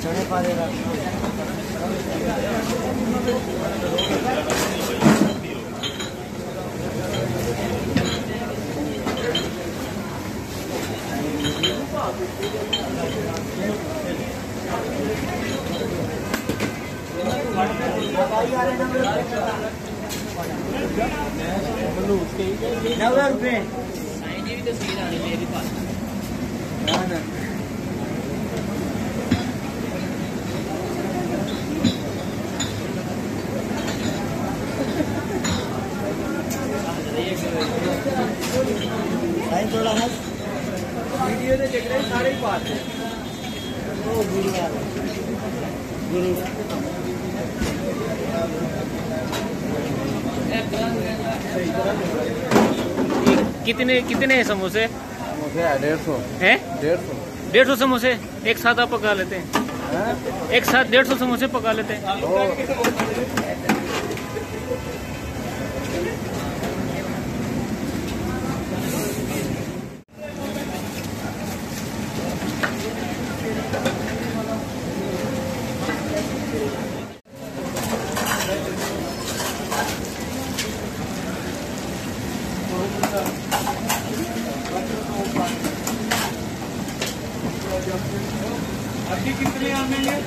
전에 빠져가 Thank you. नब्बे video सारे ही पास है गुरु कितने कितने हैं समोसे? समोसे डेढ़ सौ। है? डेढ़ सौ। डेढ़ सौ समोसे? एक साथ आप पका लेते हैं। एक साथ डेढ़ सौ समोसे पका लेते हैं। कितने आमेंगे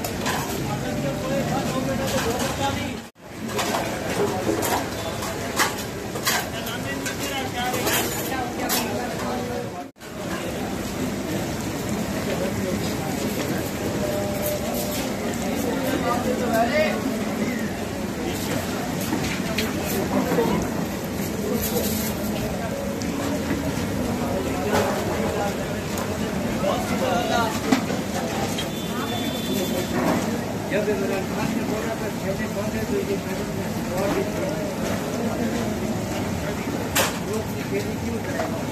जब बोला था छठे बंद है तो ये तो लोग खेती क्यों करेगा